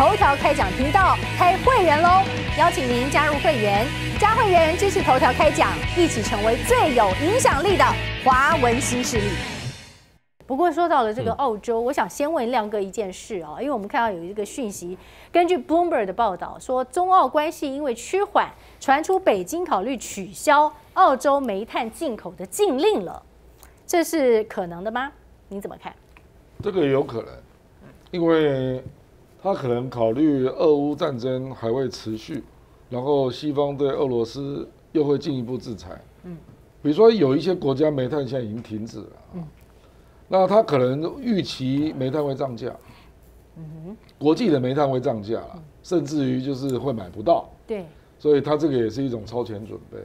头条开讲频道开会员喽！邀请您加入会员，加会员支持头条开讲，一起成为最有影响力的华文新势力。不过说到了这个澳洲，我想先问亮哥一件事哦，因为我们看到有一个讯息，根据 Bloomberg 的报道说，中澳关系因为趋缓，传出北京考虑取消澳洲煤炭进口的禁令了，这是可能的吗？你怎么看？这个有可能，因为他可能考虑俄乌战争还会持续，然后西方对俄罗斯又会进一步制裁。嗯，比如说有一些国家煤炭现在已经停止了，嗯，那他可能预期煤炭会涨价，嗯哼，国际的煤炭会涨价了，甚至于就是会买不到。对，所以他这个也是一种超前准备，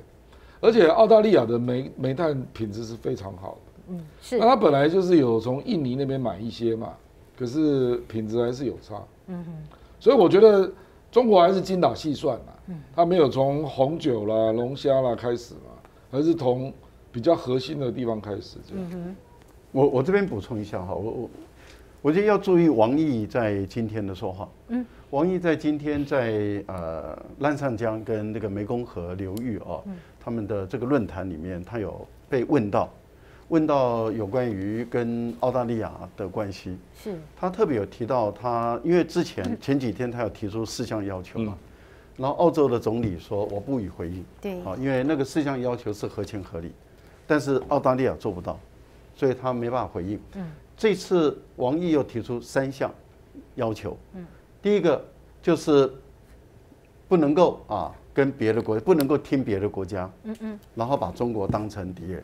而且澳大利亚的煤煤炭品质是非常好的。嗯，是。那他本来就是有从印尼那边买一些嘛，可是品质还是有差。嗯哼，所以我觉得中国还是精打细算嘛。嗯，他没有从红酒啦、龙虾啦开始嘛，还是从比较核心的地方开始。嗯哼，我我这边补充一下哈，我我我觉得要注意王毅在今天的说话。嗯，王毅在今天在呃澜沧江跟那个湄公河流域啊，他们的这个论坛里面，他有被问到。问到有关于跟澳大利亚的关系，是。他特别有提到他，因为之前 前几天他有提出四项要求嘛，然后澳洲的总理说我不予回应，对，啊，因为那个四项要求是合情合理，但是澳大利亚做不到，所以他没办法回应。嗯，这次王毅又提出三项要求，嗯，第一个就是不能够啊跟别的国不能够听别的国家，嗯嗯，然后把中国当成敌人。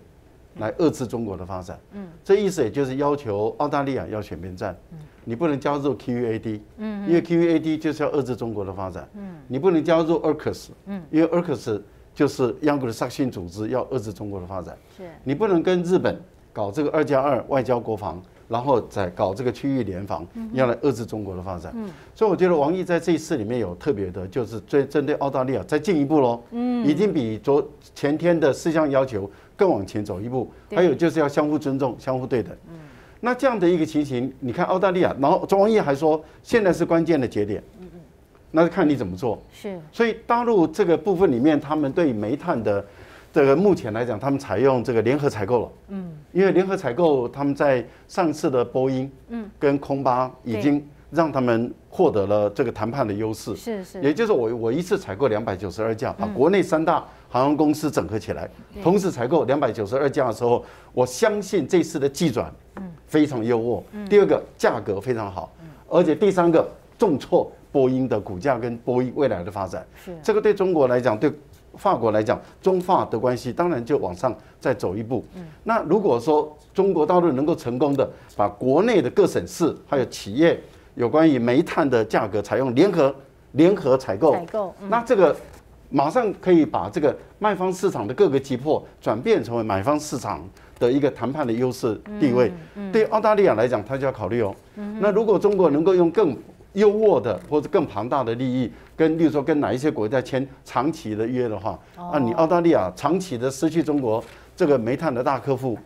来遏制中国的发展，嗯，这意思也就是要求澳大利亚要选边站，嗯，你不能加入 QUAD，嗯，因为 QUAD 就是要遏制中国的发展，嗯，你不能加入 URCS，嗯，因为 URCS 就是央国的萨克逊组织，要遏制中国的发展，是，你不能跟日本搞这个二加二外交国防，然后再搞这个区域联防，要来遏制中国的发展，嗯，所以我觉得王毅在这一次里面有特别的，就是针针对澳大利亚再进一步喽，嗯，已经比昨前天的四项要求。更往前走一步，还有就是要相互尊重、相互对等。嗯，那这样的一个情形，你看澳大利亚，然后中王毅还说现在是关键的节点。嗯嗯，那看你怎么做。是。所以大陆这个部分里面，他们对煤炭的这个目前来讲，他们采用这个联合采购了。嗯。因为联合采购，他们在上次的波音，嗯，跟空巴已经让他们获得了这个谈判的优势。是是。也就是我我一次采购两百九十二架，把国内三大。航空公司整合起来，同时采购两百九十二架的时候，我相信这次的计转非常优渥。第二个价格非常好，而且第三个重挫波音的股价跟波音未来的发展。是这个对中国来讲，对法国来讲，中法的关系当然就往上再走一步。那如果说中国大陆能够成功的把国内的各省市还有企业有关于煤炭的价格采用联合联合采购，采购，那这个。马上可以把这个卖方市场的各个击破，转变成为买方市场的一个谈判的优势地位。对澳大利亚来讲，他就要考虑哦。那如果中国能够用更优渥的或者更庞大的利益，跟例如说跟哪一些国家签长期的约的话，那你澳大利亚长期的失去中国这个煤炭的大客户，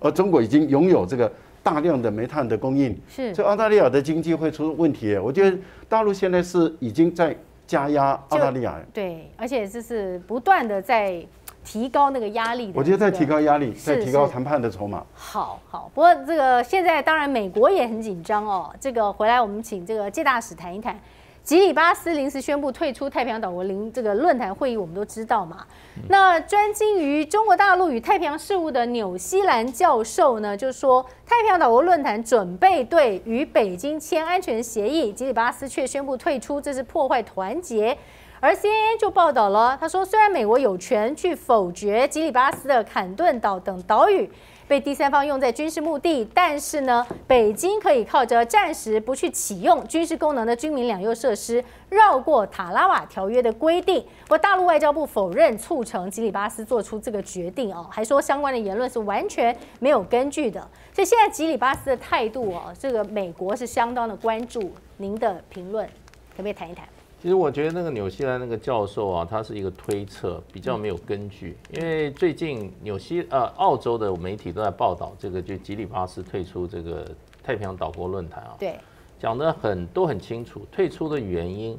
而中国已经拥有这个大量的煤炭的供应，是，所以澳大利亚的经济会出问题。我觉得大陆现在是已经在。加压澳大利亚，对，而且就是不断的在提高那个压力。我觉得在提高压力，在提高谈判的筹码。好好，不过这个现在当然美国也很紧张哦。这个回来我们请这个谢大使谈一谈。吉里巴斯临时宣布退出太平洋岛国临这个论坛会议，我们都知道嘛。那专精于中国大陆与太平洋事务的纽西兰教授呢，就说太平洋岛国论坛准备对与北京签安全协议，吉里巴斯却宣布退出，这是破坏团结。而 CNN 就报道了，他说虽然美国有权去否决吉里巴斯的坎顿岛等岛屿。被第三方用在军事目的，但是呢，北京可以靠着暂时不去启用军事功能的军民两用设施，绕过塔拉瓦条约的规定。我大陆外交部否认促成吉里巴斯做出这个决定哦，还说相关的言论是完全没有根据的。所以现在吉里巴斯的态度哦，这个美国是相当的关注。您的评论可不可以谈一谈？其实我觉得那个纽西兰那个教授啊，他是一个推测，比较没有根据。因为最近纽西呃澳洲的媒体都在报道这个，就吉里巴斯退出这个太平洋岛国论坛啊。对。讲的很都很清楚，退出的原因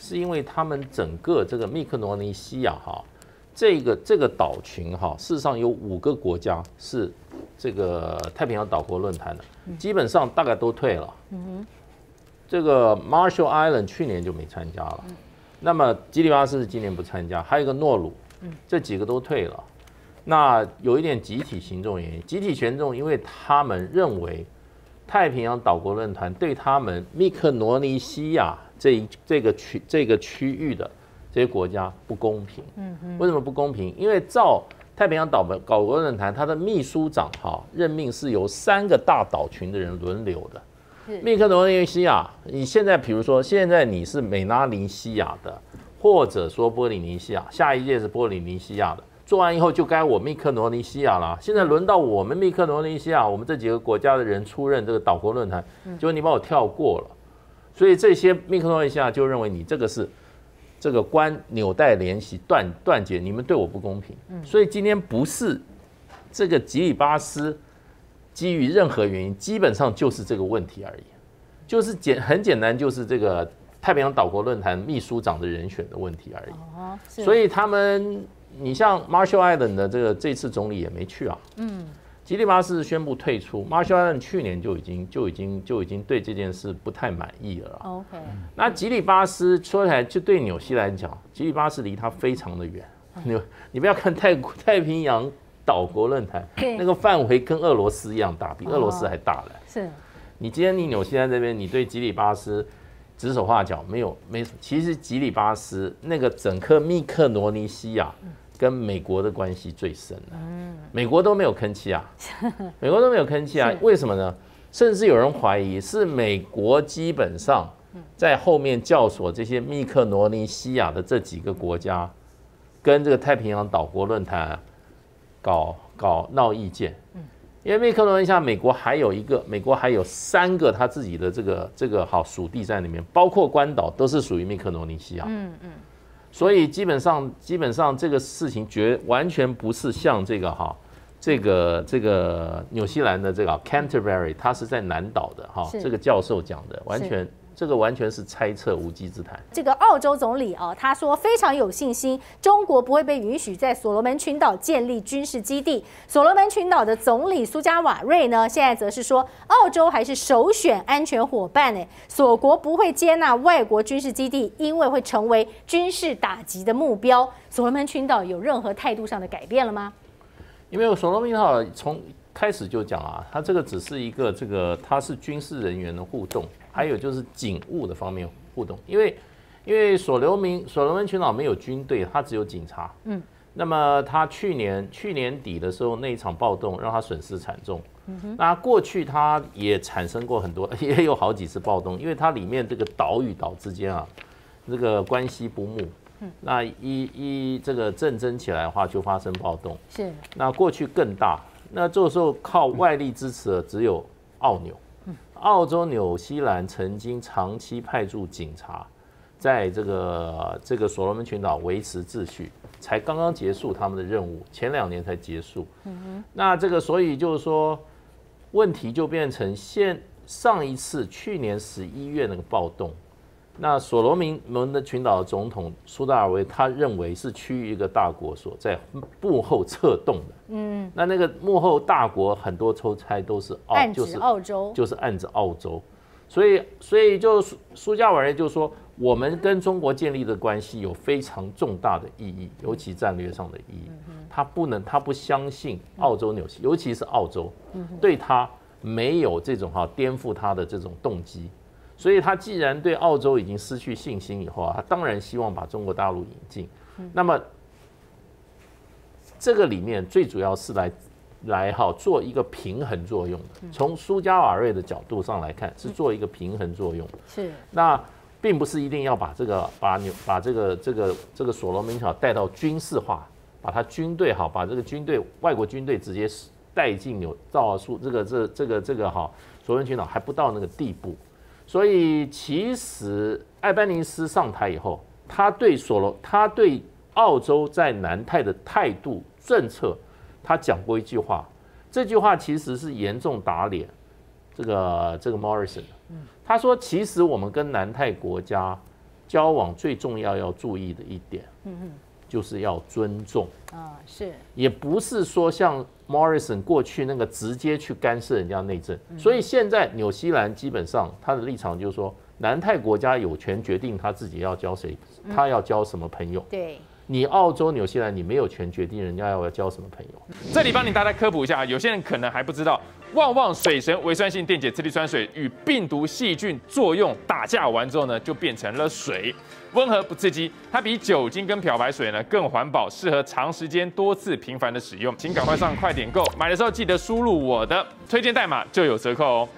是因为他们整个这个密克罗尼西亚哈，这个这个岛群哈，事实上有五个国家是这个太平洋岛国论坛的，基本上大概都退了。嗯哼，这个 Marshall Island 去年就没参加了，那么基里巴斯今年不参加，还有一个诺鲁，这几个都退了。那有一点集体行动原因，集体行动，因为他们认为。太平洋岛国论坛对他们密克罗尼西亚这一这个区这个区域的这些国家不公平。为什么不公平？因为照太平洋岛岛国论坛，它的秘书长哈任命是由三个大岛群的人轮流的。密克罗尼西亚，你现在比如说现在你是美拉尼西亚的，或者说波利尼西亚，下一届是波利尼西亚的。做完以后就该我密克罗尼西亚了。现在轮到我们密克罗尼西亚，我们这几个国家的人出任这个岛国论坛，结果你把我跳过了，所以这些密克罗尼西亚就认为你这个是这个关纽带联系断断绝，你们对我不公平。所以今天不是这个吉里巴斯基于任何原因，基本上就是这个问题而已，就是简很简单，就是这个太平洋岛国论坛秘书长的人选的问题而已。哦，所以他们。你像 Marshall Island 的这个这次总理也没去啊。嗯，吉利巴斯宣布退出，Marshall Island 去年就已经就已经就已经对这件事不太满意了。OK，那吉利巴斯说起来就对纽西兰讲，吉利巴斯离他非常的远。你你不要看太太平洋岛国论坛那个范围跟俄罗斯一样大，比俄罗斯还大了。是，你今天你纽西兰这边，你对吉里巴斯。指手画脚没有没，其实吉里巴斯那个整个密克罗尼西亚跟美国的关系最深了，美国都没有吭气啊，美国都没有吭气啊，为什么呢？甚至有人怀疑是美国基本上在后面教唆这些密克罗尼西亚的这几个国家跟这个太平洋岛国论坛搞搞闹意见。因为密克罗尼西亚，美国还有一个，美国还有三个他自己的这个这个好属地在里面，包括关岛都是属于密克罗尼西亚。嗯嗯，所以基本上基本上这个事情绝完全不是像这个哈，这个这个纽西兰的这个 Canterbury，他是在南岛的哈，这个教授讲的完全。这个完全是猜测，无稽之谈。这个澳洲总理啊，他说非常有信心，中国不会被允许在所罗门群岛建立军事基地。所罗门群岛的总理苏加瓦瑞呢，现在则是说，澳洲还是首选安全伙伴呢，锁国不会接纳外国军事基地，因为会成为军事打击的目标。所罗门群岛有任何态度上的改变了吗？因为所罗门群岛从开始就讲啊，它这个只是一个这个，它是军事人员的互动。还有就是警务的方面互动，因为因为所罗门所罗门群岛没有军队，它只有警察。嗯，那么他去年去年底的时候那一场暴动让他损失惨重。嗯哼，那过去他也产生过很多，也有好几次暴动，因为它里面这个岛与岛之间啊，这个关系不睦。嗯，那一一这个战争起来的话，就发生暴动。是，那过去更大，那这个时候靠外力支持的只有澳纽。澳洲、纽西兰曾经长期派驻警察，在这个这个所罗门群岛维持秩序，才刚刚结束他们的任务，前两年才结束。嗯哼，那这个所以就是说，问题就变成现上一次去年十一月那个暴动。那所罗门的群岛的总统苏达尔维，他认为是区域一个大国所在幕后策动的。嗯，那那个幕后大国很多抽差都是澳，就是澳洲，就是暗指澳洲。所以，所以就苏加瓦人就说，我们跟中国建立的关系有非常重大的意义，尤其战略上的意义。他不能，他不相信澳洲、纽西，尤其是澳洲，对他没有这种哈颠覆他的这种动机。所以，他既然对澳洲已经失去信心以后啊，他当然希望把中国大陆引进。那么，这个里面最主要是来来哈做一个平衡作用的。从苏加瓦瑞的角度上来看，是做一个平衡作用。是。那并不是一定要把这个把纽把这个这个这个所罗门岛带到军事化，把它军队好，把这个军队外国军队直接带进纽到苏这个这这个这个哈所罗门群岛还不到那个地步。所以，其实艾班尼斯上台以后，他对所罗，他对澳洲在南太的态度政策，他讲过一句话，这句话其实是严重打脸这个这个 Morrison。他说，其实我们跟南太国家交往最重要要注意的一点，就是要尊重啊，是，也不是说像 Morrison 过去那个直接去干涉人家内政。所以现在纽西兰基本上他的立场就是说，南太国家有权决定他自己要交谁，他要交什么朋友。对。你澳洲、纽西兰，你没有权决定人家要要交什么朋友。这里帮你大家科普一下，有些人可能还不知道，旺旺水神微酸性电解次氯酸水与病毒细菌作用打架完之后呢，就变成了水，温和不刺激，它比酒精跟漂白水呢更环保，适合长时间多次频繁的使用。请赶快上快点购，买的时候记得输入我的推荐代码就有折扣哦。